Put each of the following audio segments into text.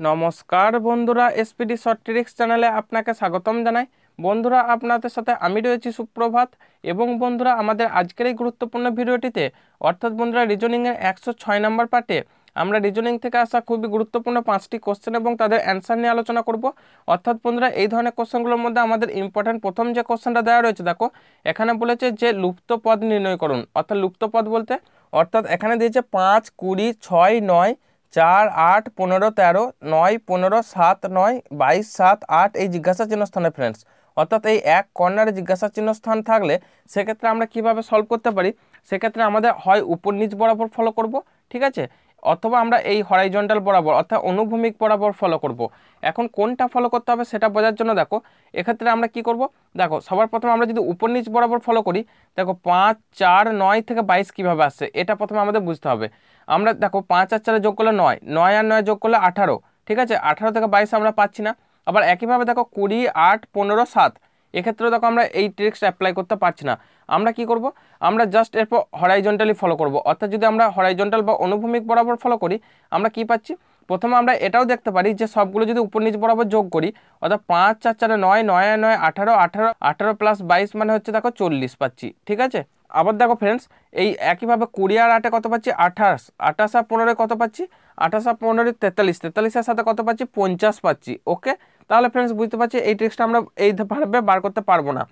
নমস্কার বন্ধুরা SPD short tricks চ্যানেলে আপনাকে স্বাগতম জানাই। বন্ধুরা, আপনাদের সাথে আমি রয়েছি সুপ্রভাত এবং বন্ধুরা, আমাদের আজকের এই গুরুত্বপূর্ণ ভিডিওটিতে, অর্থাৎ বন্ধুরা রিজনিংয়ের একশো ছয় নম্বর পার্টে, আমরা রিজনিং থেকে আসা খুবই গুরুত্বপূর্ণ পাঁচটি কোশ্চেন এবং তাদের অ্যান্সার নিয়ে আলোচনা করব। অর্থাৎ বন্ধুরা, এই ধরনের কোশ্চেনগুলোর মধ্যে আমাদের ইম্পর্ট্যান্ট প্রথম যে কোশ্চেনটা দেওয়া রয়েছে, দেখো, এখানে বলেছে যে লুপ্ত পদ নির্ণয় করুন। অর্থাৎ লুপ্ত পদ বলতে, অর্থাৎ এখানে দিয়েছে পাঁচ, কুড়ি, ছয়, নয় চার আট পনেরো তেরো নয় পনেরো সাত নয় বাইশ সাত আট এই জিজ্ঞাসা চিহ্ন স্থানে ফ্রেন্ডস অর্থাৎ এই এক কর্নারে জিজ্ঞাসা চিহ্ন স্থান থাকলে সেক্ষেত্রে আমরা কীভাবে সলভ করতে পারি? সেক্ষেত্রে আমাদের হয় উপর নিচ বরাবর ফলো করব, ঠিক আছে? অথবা আমরা এই হরাইজন্টাল বরাবর, অর্থাৎ অনুভূমিক বরাবর ফলো করব। এখন কোনটা ফলো করতে হবে সেটা বোঝার জন্য দেখো, এক্ষেত্রে আমরা কি করব? দেখো, সবার প্রথমে আমরা যদি উপর নিচ বরাবর ফলো করি, দেখো পাঁচ, চার, নয় থেকে বাইশ কীভাবে আসছে, এটা প্রথমে আমাদের বুঝতে হবে। আমরা দেখো পাঁচ আর চারে যোগ করলে নয় নয় আর নয় যোগ করলে আঠারো, ঠিক আছে? আঠারো থেকে বাইশ আমরা পাচ্ছি না। আবার একইভাবে দেখো কুড়ি, আট, পনেরো, সাত, এক্ষেত্রেও দেখো আমরা এই ট্রিক্সটা অ্যাপ্লাই করতে পারছি না। আমরা কি করব? আমরা জাস্ট এরপর হরাইজন্টালি ফলো করব। অর্থাৎ যদি আমরা হরাইজন্টাল বা অনুভূমিক বরাবর ফলো করি, আমরা কি পাচ্ছি? প্রথমে আমরা এটাও দেখতে পারি যে সবগুলো যদি উপর নিচ বরাবর যোগ করি, অর্থাৎ পাঁচ, চার, চারে নয় নয় নয় আঠারো আঠারো আঠারো প্লাস বাইশ মানে হচ্ছে দেখো চল্লিশ পাচ্ছি, ঠিক আছে? আবার দেখো ফ্রেন্ডস এই একইভাবে কুড়ি আর আটে কত পাচ্ছি? আঠাশ। আঠাশ আর পনেরোয় কত পাচ্ছি? আঠাশ আর পনেরোয় তেতাল্লিশ। তেতাল্লিশের সাথে কত পাচ্ছি? পঞ্চাশ পাচ্ছি ওকে তাহলে ফ্রেন্ডস বুঝতে পারছি এই ট্রিক্সটা আমরা এইভাবে বার করতে পারব না।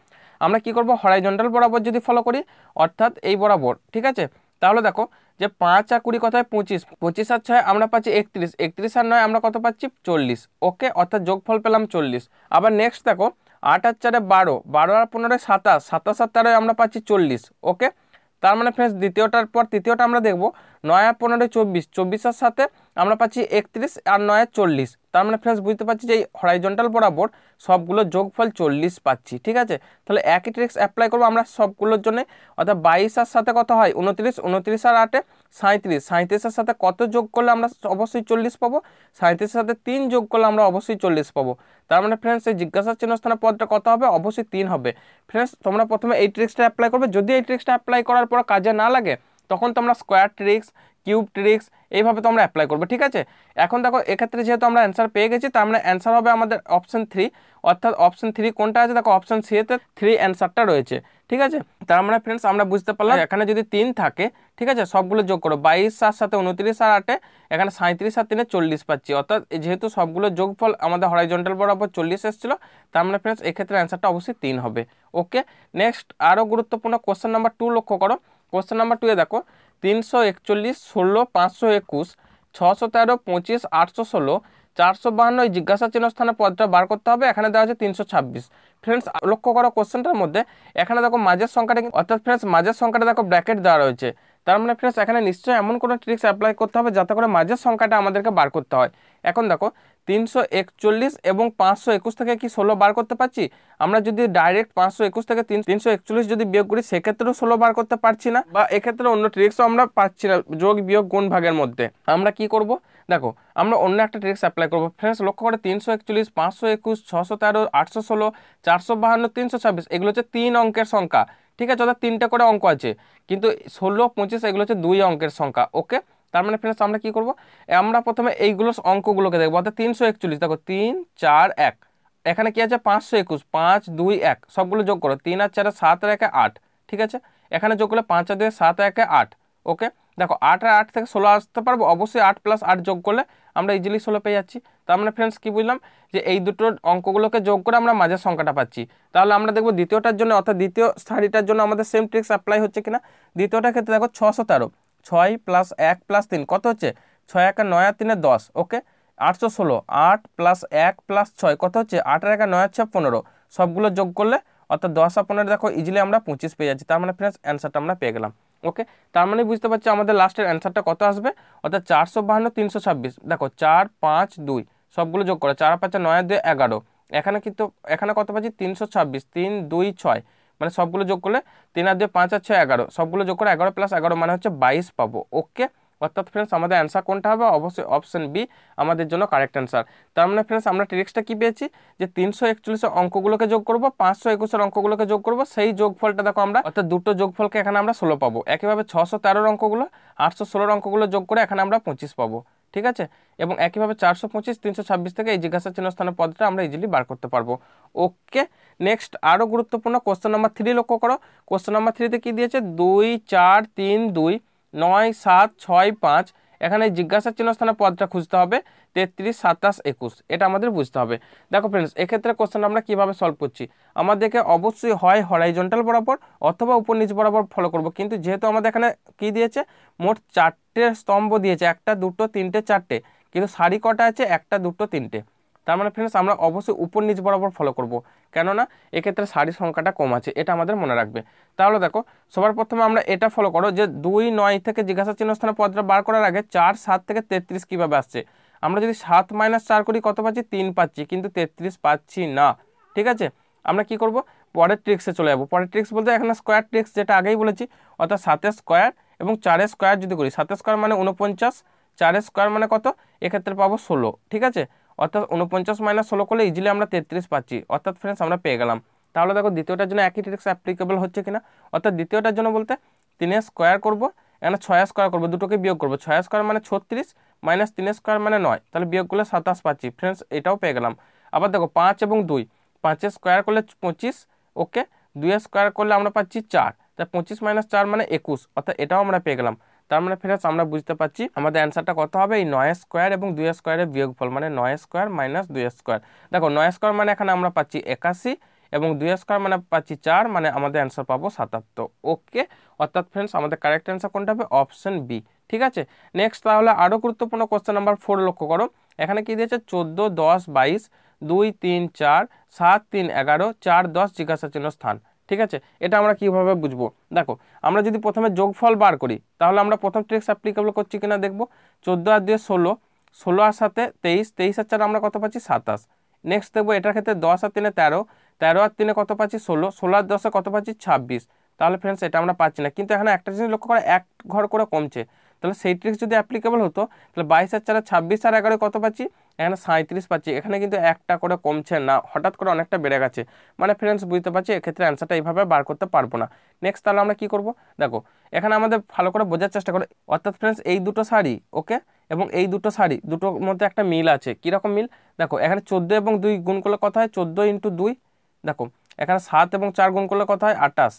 আমরা কি করব? হরাইজন্টাল বরাবর যদি ফলো করি, অর্থাৎ এই বরাবর, ঠিক আছে? তাহলে দেখো যে পাঁচ আর কুড়ি কথায়? পঁচিশ। পঁচিশ আর ছয় আমরা পাচ্ছি একত্রিশ। একত্রিশ আর নয় আমরা কত পাচ্ছি? চল্লিশ ওকে অর্থাৎ যোগফল পেলাম চল্লিশ। আবার নেক্সট দেখো আট আর চারে বারো বারো আর পনেরো সাতাশ সাতাশ আর তেরোয় আমরা পাচ্ছি চল্লিশ, ওকে? তার মানে ফ্রেন্ডস দ্বিতীয়টার পর তৃতীয়টা আমরা দেখব, নয় আর পনেরো চব্বিশ চব্বিশের সাথে আমরা পাচ্ছি একত্রিশ আর নয় চল্লিশ। তার মানে ফ্রেন্ডস বুঝতে পারছি যে এই হরাইজন্টাল বরাবর সবগুলো যোগফল চল্লিশ পাচ্ছি, ঠিক আছে? তাহলে একই ট্রিক্স অ্যাপ্লাই করব আমরা সবগুলোর জন্য, অর্থাৎ বাইশ আর সাথে কত হয়? উনত্রিশ উনত্রিশ আর আটে সাঁত্রিশ সাঁত্রিশের সাথে কত যোগ করলে আমরা অবশ্যই চল্লিশ পাবো? সাঁত্রিশের সাথে তিন যোগ করলে আমরা অবশ্যই চল্লিশ পাবো। তার মানে ফ্রেন্ডস এই জিজ্ঞাসা চিহ্নস্থানের পদটা কত হবে? অবশ্যই তিন হবে। ফ্রেন্ডস তোমরা প্রথমে এই ট্রিক্সটা অ্যাপ্লাই করবে। যদি এই ট্রিক্সটা অ্যাপ্লাই করার পর কাজে না লাগে, তখন তোমরা স্কোয়ার ট্রিক্স কিউব ট্রিক্স এইভাবে তোমরা অ্যাপ্লাই করবে, ঠিক আছে? এখন দেখো, এক্ষেত্রে যেহেতু আমরা অ্যান্সার পেয়ে গেছি, তার মানে অ্যান্সার হবে আমাদের অপশন থ্রি অর্থাৎ অপশন থ্রি কোনটা আছে? দেখো অপশন সিতে থ্রি অ্যান্সারটা রয়েছে। ঠিক আছে? তার মানে ফ্রেন্ডস আমরা বুঝতে পারলাম এখানে যদি তিন থাকে ঠিক আছে? সবগুলো যোগ করো। বাইশ সাত সাথে উনত্রিশ আর আটে এখানে সাঁত্রিশ আর তিনে চল্লিশ পাচ্ছি। অর্থাৎ যেহেতু সবগুলো যোগফল আমাদের হরাইজন্টাল বরাবর চল্লিশ এসেছিল তার মানে ফ্রেন্ডস এক্ষেত্রে অ্যান্সারটা অবশ্যই তিন হবে। ওকে নেক্সট আরও গুরুত্বপূর্ণ কোশ্চেন নাম্বার টু লক্ষ্য করো। কোশ্চেন নাম্বার টুয়ে দেখো তিনশো একচল্লিশ ষোলো পাঁচশো একুশ ছশো তেরো পঁচিশ আটশো ষোলো চারশো বাহান্ন জিজ্ঞাসা চিহ্ন স্থানে পদটা বার করতে হবে, এখানে দেওয়া আছে তিনশো ছাব্বিশ। ফ্রেন্ডস লক্ষ্য করো কোশ্চেনটার মধ্যে, এখানে দেখো মাঝের সংখ্যাটা অর্থাৎ ফ্রেন্ডস মাঝের সংখ্যাটা দেখো ব্র্যাকেট দেওয়া রয়েছে। তার মানে ফ্রেন্ডস এখানে নিশ্চয়ই এমন কোনো ট্রিক্স অ্যাপ্লাই করতে হবে যাতে করে মাঝের সংখ্যাটা আমাদেরকে বার করতে হয়। এখন দেখো, তিনশো একচল্লিশ এবং পাঁচশো একুশ থেকে কি ষোলো বার করতে পারছি? আমরা যদি ডাইরেক্ট পাঁচশো একুশ থেকে তিন, তিনশো একচল্লিশ যদি বিয়োগ করি, সেক্ষেত্রেও ষোলো বার করতে পারছি না, বা এক্ষেত্রে অন্য ট্রিক্সও আমরা পাচ্ছি না, যোগ বিয়োগ গুণ ভাগের মধ্যে। আমরা কি করব? দেখো, আমরা অন্য একটা ট্রিক্স অ্যাপ্লাই করব। ফ্রেন্ডস লক্ষ্য করে, তিনশো একচল্লিশ, পাঁচশো একুশ, ছশো তেরো, আটশো ষোলো, চারশো বাহান্ন, তিনশো ছাব্বিশ, এগুলো হচ্ছে তিন অঙ্কের সংখ্যা। ঠিক আছে, অর্থাৎ তিনটে করে অঙ্ক আছে। কিন্তু ষোলো, পঁচিশ, এগুলো হচ্ছে দুই অঙ্কের সংখ্যা ওকে তার মানে ফ্রেন্ডস আমরা কি করব? আমরা প্রথমে এইগুলো অঙ্কগুলোকে দেখব। অর্থাৎ তিনশো একচল্লিশ, দেখো, তিন, চার, এক। এখানে কি আছে? পাঁচশো একুশ, পাঁচ, দুই, এক। সবগুলো যোগ করো, তিন আর চারে সাত আর একে আট। ঠিক আছে? এখানে যোগ করলে পাঁচ আর দুই সাত একে আট ওকে দেখো আট আর আট থেকে ষোলো আসতে পারব, অবশ্যই আট প্লাস আট যোগ করলে আমরা ইজিলি ষোলো পেয়ে যাচ্ছি। তার মানে ফ্রেন্ডস কী বুঝলাম? যে এই দুটো অঙ্কগুলোকে যোগ করে আমরা মাঝের সংখ্যাটা পাচ্ছি। তাহলে আমরা দেখব দ্বিতীয়টার জন্য অর্থাৎ দ্বিতীয় শাড়িটার জন্য আমাদের সেম ট্রিক্স অ্যাপ্লাই হচ্ছে কিনা? দ্বিতীয়টার ক্ষেত্রে দেখো ছশো তেরো, ছয় প্লাস এক প্লাস তিন, কত হচ্ছে? ছয় একা নয় আর তিনে দশ ওকে আটশো ষোলো, আট প্লাস এক প্লাস ছয়, কত হচ্ছে? আট আটের একা নয় হচ্ছে পনেরো। সবগুলো যোগ করলে অর্থাৎ দশ আর পনেরো দেখো ইজিলি আমরা পঁচিশ পেয়ে যাচ্ছি। তার মানে ফ্রেন্ডস অ্যান্সারটা আমরা পেয়ে গেলাম। ওকে? তার মানে বুঝতে পারছি আমাদের লাস্টের অ্যান্সারটা কত আসবে? অর্থাৎ চারশো বাহান্ন, তিনশো ছাব্বিশ। দেখো, চার, পাঁচ, দুই, সবগুলো যোগ করো। চার, পাঁচে নয়, দুই, এগারো। এখানে কিন্তু, এখানে কত পাচ্ছি? তিনশো ছাব্বিশ। তিন, দুই, ছয়। মানে সবগুলো যোগ করলে তিন আর দুই, পাঁচ আর ছয়, এগারো। সবগুলো যোগ করে এগারো প্লাস এগারো মানে হচ্ছে বাইশ পাবো। ওকে? অর্থাৎ ফ্রেন্ডস আমাদের অ্যান্সার কোনটা হবে? অবশ্যই অপশন বি আমাদের জন্য কারেক্ট অ্যান্সার তার মানে ফ্রেন্ডস আমরা ট্রিক্সটা কী পেয়েছি? যে তিনশো একচল্লিশের অঙ্কগুলোকে যোগ করব, পাঁচশো একুশের অঙ্কগুলোকে যোগ করব, সেই যোগফলটা দেখো আমরা, অর্থাৎ দুটো যোগফলকে এখানে আমরা ষোলো পাবো। একইভাবে ছশো তেরোর অঙ্কগুলো, আটশো ষোলোর অঙ্কগুলো যোগ করে এখানে আমরা পঁচিশ পাবো। ঠিক আছে? এবং একইভাবে চারশো পঁচিশ, তিনশো ছাব্বিশ থেকে এই জিজ্ঞাসা চিহ্ন স্থানের পদটা আমরা ইজিলি বার করতে পারব। ওকে নেক্সট আরও গুরুত্বপূর্ণ কোশ্চেন নাম্বার থ্রি লক্ষ্য করো। কোশ্চেন নাম্বার থ্রিতে কী দিয়েছে? দুই, চার, তিন, দুই। নয় সাত ছয় পাঁচ। এখানে জিজ্ঞাসা চিহ্ন স্থানের পদটা খুঁজতে হবে। তেত্রিশ, সাতাশ, একুশ। এটা আমাদের বুঝতে হবে। দেখো ফ্রেন্ডস এক্ষেত্রে কোশ্চেন আমরা কীভাবে সলভ করছি? আমাদেরকে অবশ্যই হয় হরাইজন্টাল বরাবর অথবা উপর নিচ বরাবর ফলো করব। কিন্তু যেহেতু আমাদের এখানে কী দিয়েছে? মোট চারটে স্তম্ভ দিয়েছে। একটা, দুটো, তিনটে, চারটে। কিন্তু সারি কটা আছে? একটা, দুটো, তিনটে। তার মানে ফ্রেন্ডস আমরা অবশ্যই উপর নিচ বরাবর ফলো করব। কেননা, এক্ষেত্রে সারির সংখ্যাটা কম আছে, এটা আমাদের মনে রাখবে। তাহলে দেখো, সবার প্রথমে আমরা এটা ফলো করো যে দুই নয় থেকে জিজ্ঞাসা চিহ্ন স্থানে পদটা বার করার আগে চার, সাত থেকে তেত্রিশ কীভাবে আসছে? আমরা যদি সাত মাইনাস চার করি, কত পাচ্ছি? তিন পাচ্ছি, কিন্তু তেত্রিশ পাচ্ছি না। ঠিক আছে? আমরা কি করব? পরের ট্রিক্সে চলে যাব। পরের ট্রিক্স বলতে এখানে স্কোয়ার ট্রিক্স যেটা আগেই বলেছি, অর্থাৎ সাতের স্কোয়ার এবং চারের স্কোয়ার যদি করি, সাতের স্কোয়ার মানে উনপঞ্চাশ চারের স্কোয়ার মানে কত? এক্ষেত্রে পাবো ষোলো। ঠিক আছে? অর্থাৎ উনপঞ্চাশ মাইনাস ষোলো করলে ইজিলি আমরা তেত্রিশ পাচ্ছি। অর্থাৎ ফ্রেন্ডস আমরা পেয়ে গেলাম। তাহলে দেখো দ্বিতীয়টার জন্য একই ট্রিক্স অ্যাপ্লিকেবল হচ্ছে কিনা? অর্থাৎ দ্বিতীয়টার জন্য বলতে তিনের স্কোয়ার করব, এখানে ছয় স্কোয়ার করব, দুটোকে বিয়োগ করব। ছয় স্কোয়ার মানে ছত্রিশ মাইনাস তিন স্কোয়ার মানে নয়। তাহলে বিয়োগ করলে সাতাশ পাচ্ছি। ফ্রেন্ডস এটাও পেয়ে গেলাম। আবার দেখো পাঁচ এবং দুই, পাঁচের স্কোয়ার করলে পঁচিশ ওকে দুইয়ের স্কোয়ার করলে আমরা পাচ্ছি চার। তাই পঁচিশ মাইনাস চার মানে একুশ। অর্থাৎ এটাও আমরা পেয়ে গেলাম। তার মানে ফ্রেন্ডস আমরা বুঝতে পারছি আমাদের অ্যান্সারটা কত হবে? এই নয় স্কোয়ার এবং দুই স্কোয়ারের বিয়োগফল মানে নয় স্কোয়ার মাইনাস দুই স্কোয়ার দেখো, নয় স্কোয়ার মানে এখানে আমরা পাচ্ছি একাশি এবং দুই স্কোয়ার মানে পাচ্ছি চার মানে আমাদের অ্যান্সার পাবো সাতাত্তর। ওকে অর্থাৎ ফ্রেন্ডস আমাদের কারেক্ট অ্যান্সার কোনটা হবে? অপশন বি ঠিক আছে? নেক্সট তাহলে আরও গুরুত্বপূর্ণ কোশ্চেন নাম্বার ফোর লক্ষ্য করো। এখানে কি দিয়েছে? চোদ্দ, দশ, বাইশ, দুই, তিন, চার, সাত, তিন, এগারো, চার, দশ জিজ্ঞাসা চিহ্ন স্থান। ঠিক আছে? এটা আমরা কীভাবে বুঝব? দেখো, আমরা যদি প্রথমে যোগফল বার করি, তাহলে আমরা প্রথম ট্রিক্স অ্যাপ্লিকেবল করছি কিনা দেখব? চোদ্দ আর দিয়ে ষোলো ষোলো আর সাথে তেইশ তেইশ আর চার আমরা কত পাচ্ছি? সাতাশ। নেক্সট দেখব, এটার ক্ষেত্রে দশ আর তিনে তেরো তেরো আর তিনে কত পাচ্ছি? ষোলো ষোলো আর দশে কত পাচ্ছি? ছাব্বিশ। তাহলে ফ্রেন্ডস এটা আমরা পাচ্ছি না। কিন্তু এখানে একটা জিনিস লক্ষ্য করে, এক ঘর করে কমছে। তাহলে সেই ট্রিক্স যদি অ্যাপ্লিকেবল হতো, তাহলে বাইশ আর চার ছাব্বিশ আর এগারো কত পাচ্ছি? এখানে সাঁত্রিশ পাচ্ছি। এখানে কিন্তু একটা করে কমছে না। হঠাৎ করে অনেকটা বেড়ে গেছে। মানে ফ্রেন্ডস বুঝতে পারছি, এক্ষেত্রে অ্যান্সারটা এইভাবে বার করতে পারব না। নেক্সট তাহলে আমরা কি করব? দেখো, এখানে আমাদের ভালো করে বোঝার চেষ্টা করো। অর্থাৎ ফ্রেন্ডস এই দুটো শাড়ি ওকে এবং এই দুটো শাড়ি, দুটোর মধ্যে একটা মিল আছে। কীরকম মিল? দেখো, এখানে চোদ্দ এবং দুই গুণ করলে কথা হয়? চোদ্দ ইন্টু দুই। দেখো, এখানে সাত এবং চার গুণ করলে কথা হয়? আটাশ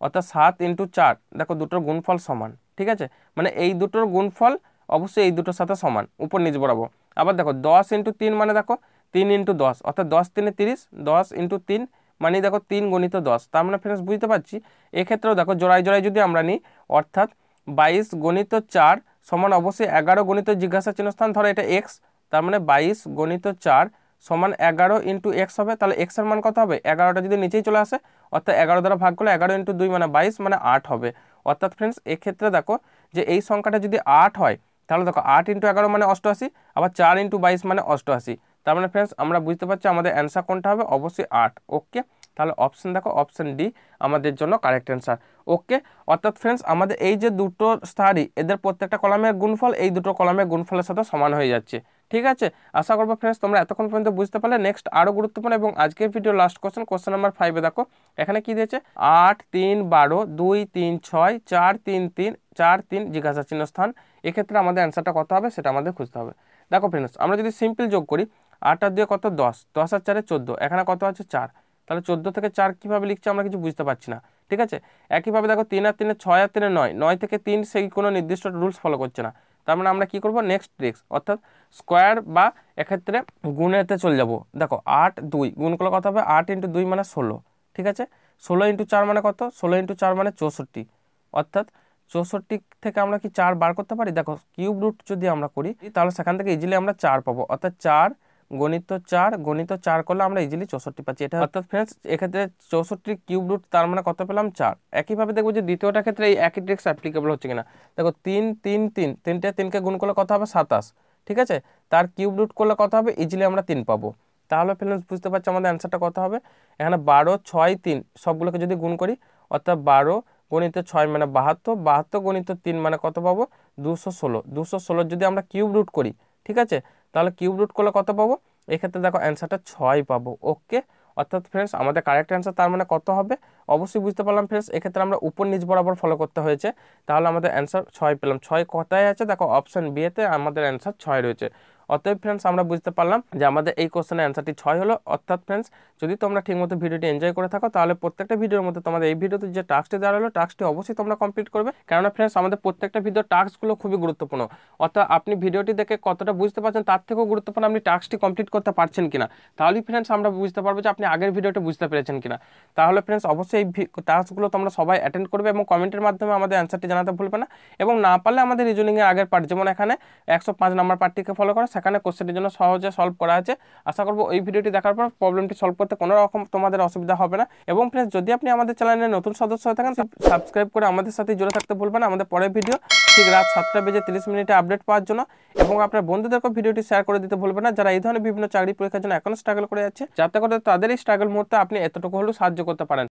অর্থাৎ সাত ইন্টু চার, দেখো, দুটোর গুণফল সমান, ঠিক আছে? মানে এই দুটোর গুণফল অবশ্যই এই দুটোর সাথে সমান, উপর নিচ বরাবর। আবার দেখো দশ ইন্টু তিন মানে দেখো তিন ইন্টু দশ, অর্থাৎ দশ তিনে তিরিশ, দশ ইন্টু তিন মানে দেখো তিন গণিত দশ। তার মানে ফ্রেন্ডস বুঝতে পারছি? এক্ষেত্রেও দেখো জোড়াই জোড়াই যদি আমরা নিই, অর্থাৎ বাইশ গণিত চার সমান অবশ্যই এগারো গণিত জিজ্ঞাসা চিহ্নস্থান ধরো এটা এক্স তার মানে বাইশ গণিত চার সমান এগারো ইন্টু এক্স হবে, তাহলে এক্সের মান কত হবে? এগারোটা যদি নিচেই চলে আসে, অর্থাৎ এগারো দ্বারা ভাগ করলে এগারো ইন্টু দুই মানে বাইশ মানে আট হবে। অর্থাৎ ফ্রেন্ডস এক্ষেত্রে দেখো যে এই সংখ্যাটা যদি আট হয় তাহলে দেখো আট ইন্টু এগারো মানে অষ্টআশি, আবার চার ইন্টু বাইশ মানে অষ্টআশি। তার মানে ফ্রেন্ডস আমরা বুঝতে পারছি আমাদের অ্যান্সার কোনটা হবে? অবশ্যই আট। ওকে? তাহলে অপশন দেখো অপশন ডি আমাদের জন্য কারেক্ট অ্যান্সার ওকে? অর্থাৎ ফ্রেন্ডস আমাদের এই যে দুটো স্টারই এদের প্রত্যেকটা কলামের গুণফল, এই দুটো কলামের গুণফলের সাথে সমান হয়ে যাচ্ছে। ঠিক আছে? আশা করব ফ্রেন্ডস তোমরা এতক্ষণ পর্যন্ত বুঝতে পারলে। নেক্সট আরও গুরুত্বপূর্ণ এবং আজকের video last question question number ফাইভে দেখো। এখানে কি দিয়েছে? আট, তিন, বারো, দুই, তিন, ছয়, চার, তিন তিন, চার, তিন জিজ্ঞাসা চিহ্ন স্থান। এক্ষেত্রে আমাদের অ্যান্সারটা কত হবে সেটা আমাদের খুঁজতে হবে। দেখো ফ্রেন্ডস আমরা যদি সিম্পল যোগ করি, আট দিয়ে কত? দশ। দশ আর চারে চোদ্দ। এখানে কত আছে? চার। তাহলে চোদ্দ থেকে চার কীভাবে লিখছে আমরা কিছু বুঝতে পারছি না। ঠিক আছে? একইভাবে দেখো তিন আর তিনে ছয় আর তিনে নয়। নয় থেকে তিন সেই কোনো নির্দিষ্ট রুলস ফলো করছে না। তার মানে আমরা কী করব? নেক্সট ট্রিক্স অর্থাৎ স্কোয়ার বা এক্ষেত্রে গুণেতে চলে যাব। দেখো, আট, দুই। গুণ করলে কত হবে? আট ইন্টু দুই মানে ষোলো। ঠিক আছে? ষোলো ইন্টু চার মানে কত? ষোলো ইন্টু চার মানে চৌষট্টি। অর্থাৎ চৌষট্টি থেকে আমরা কি চার বার করতে পারি? দেখো কিউব রুট যদি আমরা করি, তাহলে সেখান থেকে ইজিলি আমরা চার পাবো। অর্থাৎ চার গণিত চার গণিত চার করলে আমরা ইজিলি চৌষট্টি পাচ্ছি। এটা অর্থাৎ ফ্রেন্ডস এক্ষেত্রে চৌষট্টি কিউব রুট তার মানে কত পেলাম? চার। একইভাবে দেখব যে দ্বিতীয়টা ক্ষেত্রে এই একই ট্রিক্স অ্যাপ্লিকেবল হচ্ছে কিনা। দেখো, তিন তিন তিন, তিনটে তিনকে গুণ করলে কত হবে? সাতাশ। ঠিক আছে? তার কিউব রুট করলে কত হবে? ইজিলি আমরা তিন পাবো। তাহলে ফ্রেন্ডস বুঝতে পারছি আমাদের অ্যান্সারটা কত হবে? এখানে বারো, ছয়, তিন, সবগুলোকে যদি গুণ করি, অর্থাৎ বারো গণিত ছয় মানে বাহাত্তর বাহাত্তর গণিত তিন মানে কত পাবো? দুশো ষোলো। দুশো ষোলোর যদি আমরা কিউব রুট করি, ঠিক আছে? তাহলে কিউব রুট করলে কত পাবো? এক্ষেত্রে দেখো অ্যান্সারটা ছয় পাবো, ওকে? অর্থাৎ ফ্রেন্ডস আমাদের কারেক্ট অ্যান্সার তার মানে কত হবে? অবশ্যই বুঝতে পারলাম ফ্রেন্ডস এক্ষেত্রে আমরা উপর নিচ বরাবর ফলো করতে হয়েছে। তাহলে আমাদের অ্যান্সার ছয় পেলাম। ছয় কোথায় আছে? দেখো অপশন বিয়েতে আমাদের অ্যান্সার ছয় রয়েছে। অতএব ফ্রেন্ডস আমরা বুঝতে পারলাম যে আমাদের এই কোশ্চেনের অ্যান্সারটি ছয় হলো। অর্থাৎ ফ্রেন্ডস যদি তোমরা ঠিকমতো ভিডিওটি এনজয় করে থাকো, তাহলে প্রত্যেকটা ভিডিওর মধ্যে তোমাদের এই ভিডিওতে যে টাস্কটি দেওয়া হলো টাস্কটি অবশ্যই তোমরা কমপ্লিট করবে। কেননা ফ্রেন্ডস আমাদের প্রত্যেকটা ভিডিও টাস্কগুলো খুবই গুরুত্বপূর্ণ। অর্থাৎ আপনি ভিডিওটি দেখে কতটা বুঝতে পারছেন, তার থেকেও গুরুত্বপূর্ণ আপনি টাস্কটি কমপ্লিট করতে পারছেন কিনা। তাহলেই ফ্রেন্ডস আমরা বুঝতে পারব যে আপনি আগের ভিডিওটি বুঝতে পেরেছেন কিনা। তাহলে ফ্রেন্ডস অবশ্যই এই টাস্কগুলো তোমরা সবাই অ্যাটেন্ড করবে এবং কমেন্টের মাধ্যমে আমাদের অ্যান্সারটি জানাতে ভুলবে না। এবং না পারলে আমাদের রিজনিংয়ের আগের পার্ট যেমন এখানে একশো পাঁচ নাম্বার পার্টটিকে ফলো করো সেখানে কোশ্চেনের জন্য সহজে সলভ করা আছে। আশা করব এই ভিডিওটি দেখার পর প্রবলেমটি সলভ করতে কোনো রকম তোমাদের অসুবিধা হবে না। এবং ফ্রেন্ডস যদি আপনি আমাদের চ্যানেলের নতুন সদস্য হয়ে থাকেন সাবস্ক্রাইব করে আমাদের সাথে জুড়ে থাকতে ভুলবেন আমাদের পরের ভিডিও ঠিক রাত সাতটা বেজে তিরিশ মিনিটে আপডেট পাওয়ার জন্য। এবং আপনার বন্ধুদেরকেও ভিডিওটি শেয়ার করে দিতে ভুলবেন না। যারা এই ধরনের বিভিন্ন চাকরি পরীক্ষার জন্য এখনও স্ট্রাগল করে যাচ্ছে, যাতে করে তাদের এই স্ট্রাগল মুহূর্তে আপনি এতটুকু হলেও সাহায্য করতে পারেন।